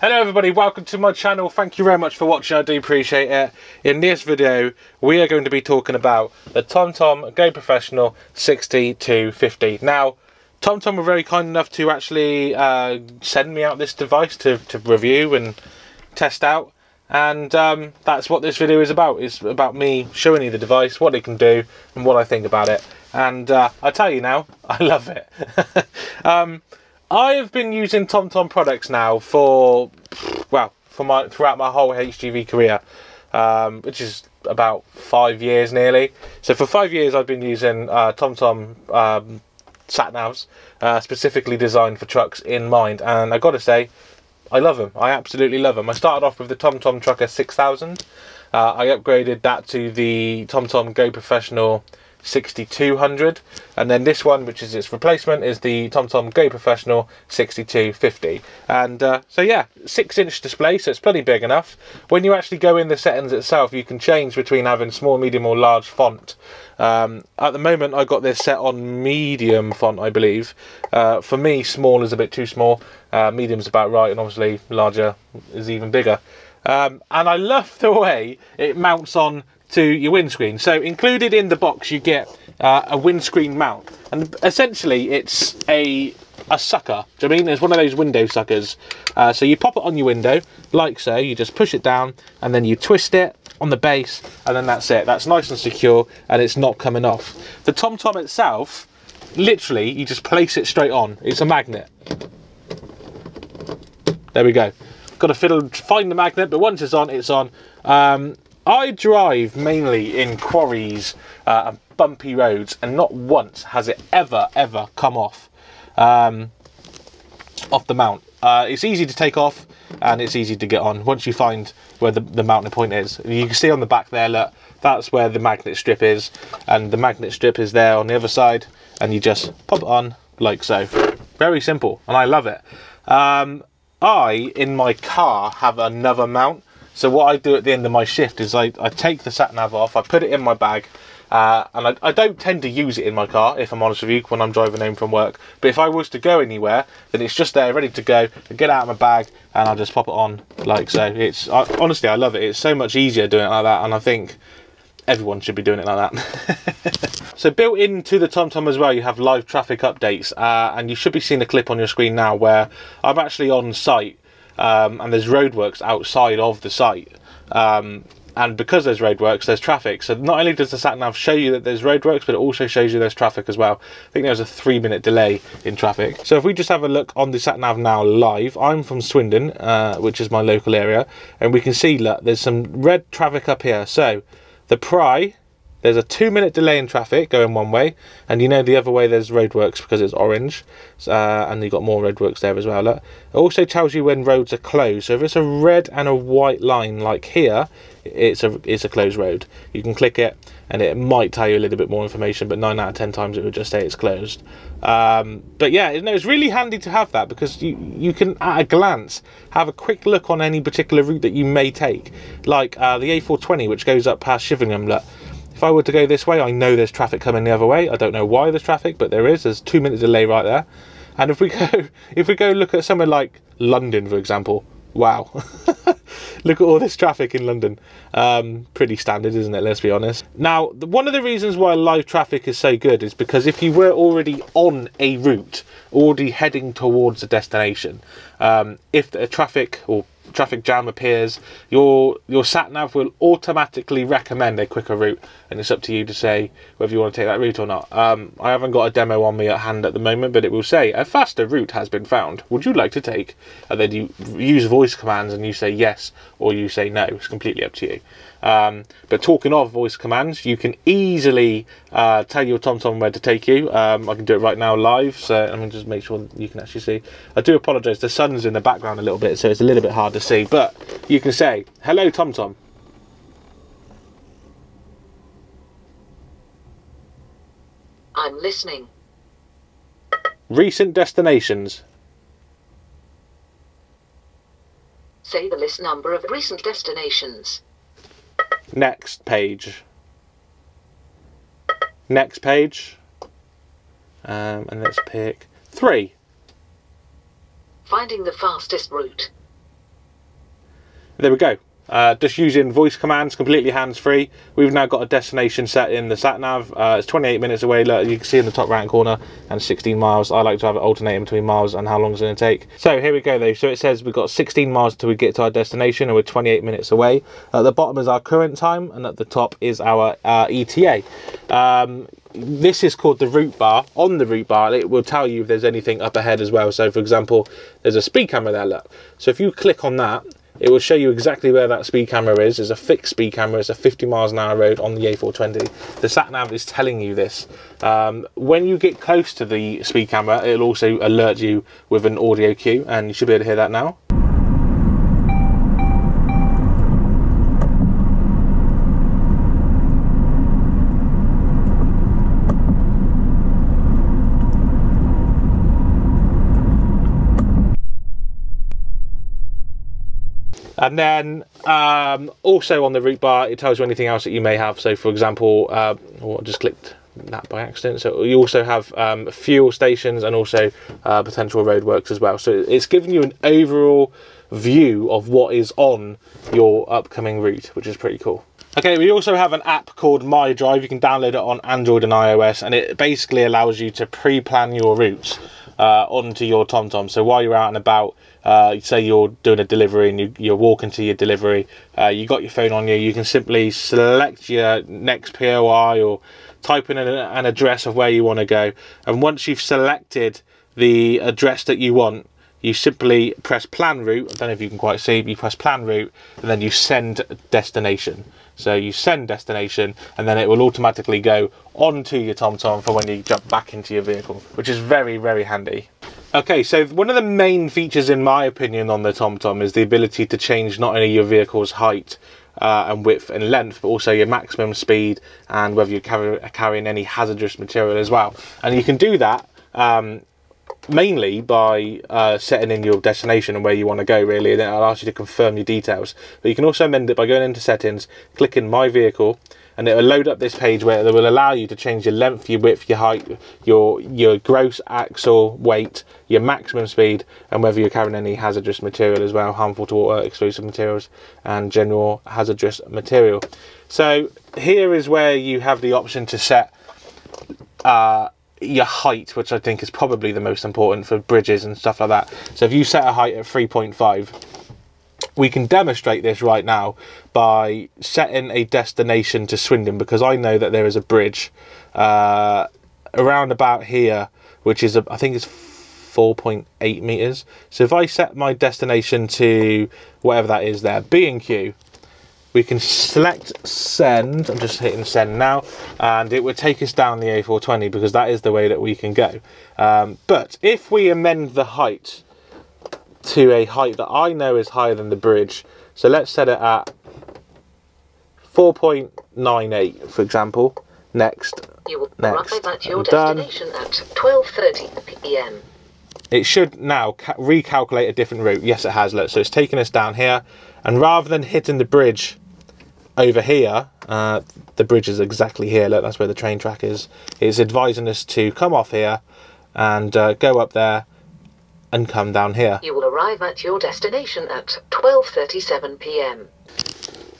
Hello everybody, welcome to my channel. Thank you very much for watching, I do appreciate it. In this video, we are going to be talking about the TomTom Go Professional 6250. Now, TomTom were very kind enough to actually uh, send me out this device to, to review and test out. And um, that's what this video is about. It's about me showing you the device, what it can do, and what I think about it. And uh, I tell you now, I love it. um, I have been using TomTom products now for, well, for my throughout my whole HGV career, um, which is about five years nearly. So for five years, I've been using uh, TomTom um, sat navs, uh, specifically designed for trucks in mind. And I got to say, I love them. I absolutely love them. I started off with the TomTom Trucker 6000. Uh, I upgraded that to the TomTom Go Professional 6200 and then this one which is its replacement is the TomTom Go Professional 6250 and uh, so yeah 6 inch display so it's plenty big enough. When you actually go in the settings itself you can change between having small medium or large font. Um, at the moment I got this set on medium font I believe. Uh, for me small is a bit too small. Uh, medium's about right and obviously larger is even bigger um, and I love the way it mounts on to your windscreen. So included in the box you get uh, a windscreen mount and essentially it's a a sucker. Do you I mean? It's one of those window suckers. Uh, so you pop it on your window like so, you just push it down and then you twist it on the base and then that's it. That's nice and secure and it's not coming off. The TomTom itself, literally you just place it straight on. It's a magnet. There we go. Got to fiddle, find the magnet, but once it's on, it's on. Um, I drive mainly in quarries uh, and bumpy roads, and not once has it ever, ever come off um, off the mount. Uh, it's easy to take off and it's easy to get on once you find where the, the mounting point is. You can see on the back there, look, that's where the magnet strip is, and the magnet strip is there on the other side, and you just pop it on like so. Very simple, and I love it. Um, I, in my car, have another mount so what I do at the end of my shift is I, I take the sat nav off, I put it in my bag, uh, and I, I, don't tend to use it in my car, if I'm honest with you, when I'm driving home from work. But if I was to go anywhere, then it's just there, ready to go. I get out of my bag, and I'll just pop it on like so. It's I, honestly, I love it. It's so much easier doing it like that, and I think everyone should be doing it like that. so built into the TomTom as well, you have live traffic updates, uh, and you should be seeing a clip on your screen now where I'm actually on site um, and there's roadworks outside of the site. Um, and because there's roadworks, there's traffic. So not only does the sat nav show you that there's roadworks, but it also shows you there's traffic as well. I think there's a three minute delay in traffic. So if we just have a look on the sat nav now live, I'm from Swindon, uh, which is my local area, and we can see that there's some red traffic up here. So the Pry there's a two minute delay in traffic going one way, and you know the other way there's roadworks because it's orange, uh, and you've got more roadworks there as well. Look. It also tells you when roads are closed. So if it's a red and a white line like here, it's a it's a closed road. You can click it, and it might tell you a little bit more information, but nine out of ten times it would just say it's closed. Um, but yeah, you know, it's really handy to have that because you you can at a glance have a quick look on any particular route that you may take, like uh, the A420 which goes up past Shrivenham. Look if I were to go this way, I know there's traffic coming the other way. I don't know why there's traffic, but there is. There's two minute delay right there. And if we go, if we go look at somewhere like London, for example, wow, look at all this traffic in London. Um, pretty standard, isn't it? Let's be honest. Now, one of the reasons why live traffic is so good is because if you were already on a route, already heading towards a destination, um, if the traffic or traffic jam appears, your your sat nav will automatically recommend a quicker route, and it's up to you to say whether you want to take that route or not. Um, I haven't got a demo on me at hand at the moment, but it will say a faster route has been found. Would you like to take? And then you use voice commands and you say yes or you say no. It's completely up to you. Um, but talking of voice commands, you can easily uh, tell your TomTom where to take you. Um, I can do it right now live, so I'm going to just make sure you can actually see. I do apologise, the sun's in the background a little bit, so it's a little bit hard to see. But you can say, hello TomTom. I'm listening. Recent destinations. Say the list number of recent destinations. Next page. Next page. Um, and let's pick three. Finding the fastest route. there we go. Uh, just using voice commands, completely hands-free. We've now got a destination set in the sat nav. Uh, it's 28 minutes away. Look, you can see in the top right corner, and 16 miles. I like to have it alternating between miles and how long it's going to take. So here we go, though. So it says we've got 16 miles till we get to our destination, and we're 28 minutes away. At the bottom is our current time, and at the top is our uh, ETA. Um, this is called the route bar. On the route bar, it will tell you if there's anything up ahead as well. So, for example, there's a speed camera there. Look. So if you click on that, it will show you exactly where that speed camera is. It's a fixed speed camera. It's a 50 miles an hour road on the A420. The sat nav is telling you this. Um, when you get close to the speed camera, it'll also alert you with an audio cue, and you should be able to hear that now. And then um, also on the route bar, it tells you anything else that you may have. So, for example, uh, oh, I just clicked that by accident. So you also have um, fuel stations and also uh, potential roadworks as well. So it's giving you an overall view of what is on your upcoming route, which is pretty cool. Okay, we also have an app called My Drive. You can download it on Android and iOS, and it basically allows you to pre-plan your routes uh, onto your TomTom. So while you're out and about, uh, say you're doing a delivery and you, you're walking to your delivery, uh, you got your phone on you, you can simply select your next POI or type in an, an address of where you want to go. And once you've selected the address that you want, you simply press plan route. I don't know if you can quite see, but you press plan route and then you send destination. So you send destination and then it will automatically go onto your TomTom for when you jump back into your vehicle, which is very, very handy. Okay, so one of the main features in my opinion on the TomTom is the ability to change not only your vehicle's height uh, and width and length, but also your maximum speed and whether you're carry, carrying any hazardous material as well. And you can do that um, mainly by uh, setting in your destination and where you want to go really and then it'll ask you to confirm your details. But you can also amend it by going into settings clicking my vehicle and it will load up this page where it will allow you to change your length your width your height your your gross axle weight your maximum speed and whether you're carrying any hazardous material as well harmful to water explosive materials and general hazardous material. So here is where you have the option to set uh, your height, which I think is probably the most important for bridges and stuff like that. So if you set a height at 3.5, we can demonstrate this right now by setting a destination to Swindon because I know that there is a bridge uh, around about here, which is, a, I think it's 4.8 meters. So if I set my destination to whatever that is there, B&Q, we can select send i'm just hitting send now and it would take us down the a420 because that is the way that we can go um, but if we amend the height to a height that i know is higher than the bridge so let's set it at 4.98 for example next You will Next. arrive at your done. destination at 12:30 p.m. it should now recalculate a different route. Yes, it has. Look, so it's taken us down here, and rather than hitting the bridge over here, uh, the bridge is exactly here. Look, that's where the train track is. It's advising us to come off here and uh, go up there and come down here. You will arrive at your destination at 12:37 p.m.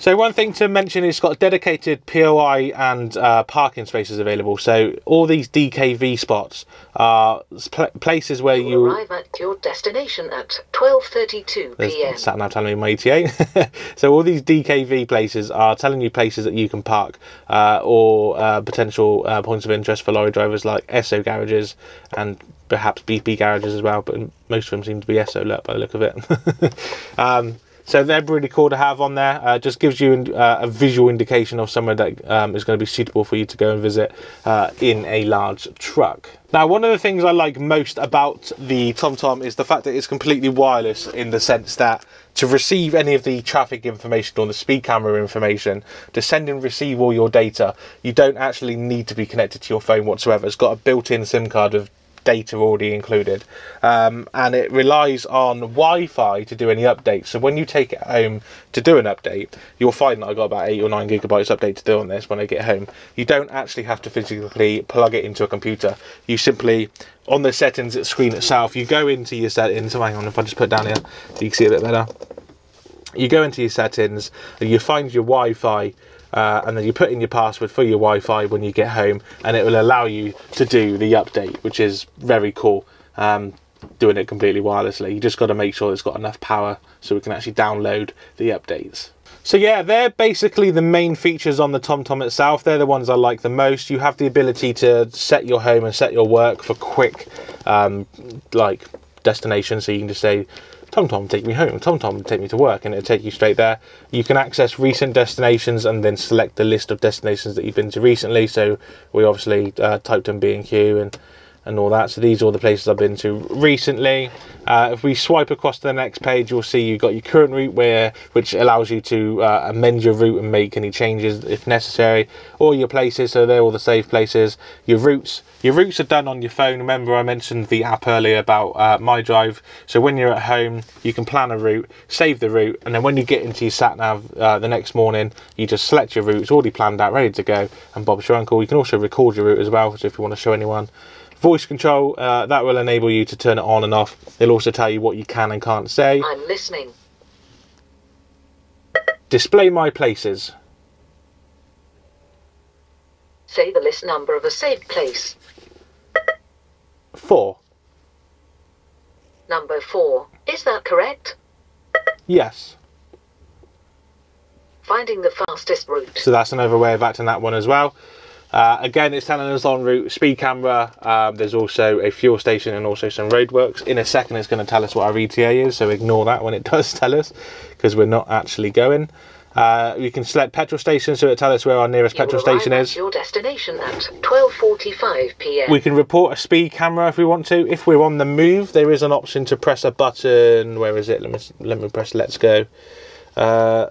So one thing to mention is it's got dedicated POI and uh, parking spaces available. So all these DKV spots are pl- places where You you arrive at your destination at 12:32 p.m. sat nav telling me my ETA. so all these DKV places are telling you places that you can park uh, or uh, potential uh, points of interest for lorry drivers like ESSO garages and perhaps BP garages as well. But most of them seem to be ESSO look by the look of it. um, so they're really cool to have on there. Uh, just gives you uh, a visual indication of somewhere that um, is going to be suitable for you to go and visit uh, in a large truck. Now, one of the things I like most about the TomTom is the fact that it's completely wireless in the sense that to receive any of the traffic information or the speed camera information, to send and receive all your data, you don't actually need to be connected to your phone whatsoever. It's got a built-in SIM card with data already included. Um, and it relies on Wi-Fi to do any updates. So when you take it home to do an update you'll find that I got about 8 or 9 gigabytes update to do on this when I get home. You don't actually have to physically plug it into a computer. You simply on the settings screen itself you go into your settings. So hang on if I just put down here so you can see a bit better. You go into your settings and you find your Wi-Fi uh, and then you put in your password for your Wi-Fi when you get home and it will allow you to do the update which is very cool um, doing it completely wirelessly you just got to make sure it's got enough power so we can actually download the updates so yeah, they're basically the main features on the TomTom itself. They're the ones I like the most. You have the ability to set your home and set your work for quick, um, like destination. So you can just say, TomTom, take me home. TomTom, take me to work, and it'll take you straight there. You can access recent destinations and then select the list of destinations that you've been to recently. So we obviously uh, typed in B&Q and and all that. So these are all the places I've been to recently. Uh, if we swipe across to the next page, you'll see you've got your current route where, which allows you to uh, amend your route and make any changes if necessary. All your places, so they're all the safe places. Your routes, your routes are done on your phone. Remember I mentioned the app earlier about uh, My Drive. So when you're at home, you can plan a route, save the route, and then when you get into your sat nav uh, the next morning, you just select your route. It's already planned out, ready to go. And Bob's your uncle. You can also record your route as well, so if you want to show anyone voice control uh, that will enable you to turn it on and off it'll also tell you what you can and can't say I'm listening. display my places Say the list number of a saved place. four Number 4. Is that correct? yes Finding the fastest route. so that's another way of acting that one as well uh, again it's telling us on route speed camera um, there's also a fuel station and also some roadworks in a second it's going to tell us what our ETA is so ignore that when it does tell us because we're not actually going uh, we can select petrol station so it tells us where our nearest You petrol station is your destination at 12:45 p.m. We can report a speed camera if we want to. If we're on the move, there is an option to press a button. Where is it? Let me let me press let's go. Uh,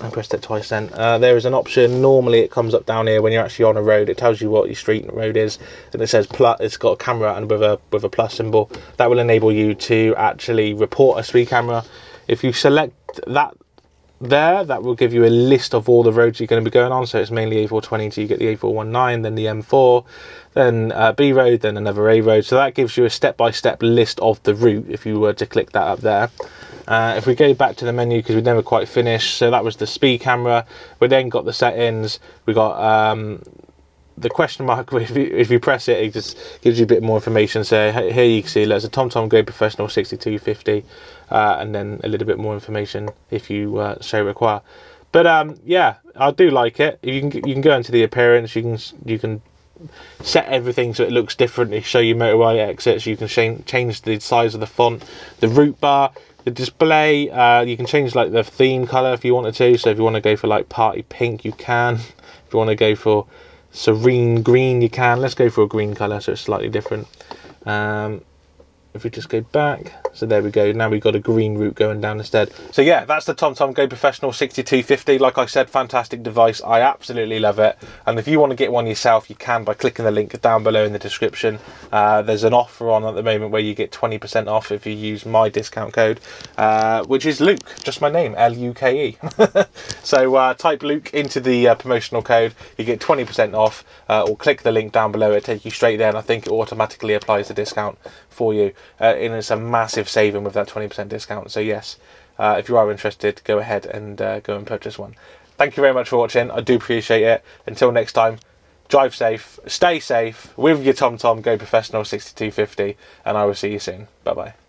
I pressed it twice then. Uh, there is an option. Normally it comes up down here when you're actually on a road. It tells you what your street road is, and it says plus. It's got a camera and with a with a plus symbol. That will enable you to actually report a speed camera. If you select that there, that will give you a list of all the roads you're going to be going on. So it's mainly A420, so you get the A419, then the M4, then uh, B road, then another A road. So that gives you a step-by-step list of the route if you were to click that up there. Uh, if we go back to the menu because we never quite finished, so that was the speed camera. We then got the settings. We got um, the question mark. If you, if you press it, it just gives you a bit more information. So here you can see there's a TomTom Go Professional 6250, uh, and then a little bit more information if you uh, so require. But um, yeah, I do like it. You can you can go into the appearance. You can you can set everything so it looks different. You show you motorway exits. You can change change the size of the font, the route bar, the display. Uh, you can change like the theme color if you wanted to. So if you want to go for like party pink, you can. If you want to go for serene green, you can. Let's go for a green color so it's slightly different. Um, if we just go back, so there we go. Now we've got a green route going down instead. So yeah, that's the TomTom Go Professional 6250. Like I said, fantastic device. I absolutely love it. And if you want to get one yourself, you can by clicking the link down below in the description. Uh, there's an offer on at the moment where you get 20% off if you use my discount code, uh, which is Luke, just my name, L-U-K-E. so uh, type Luke into the uh, promotional code, you get 20% off, uh, or click the link down below. It take you straight there, and I think it automatically applies the discount for you. Uh, and it's a massive saving with that 20% discount. So yes, uh, if you are interested, go ahead and uh, go and purchase one. Thank you very much for watching. I do appreciate it. Until next time, drive safe, stay safe with your TomTom Go Professional 6250, and I will see you soon. Bye bye.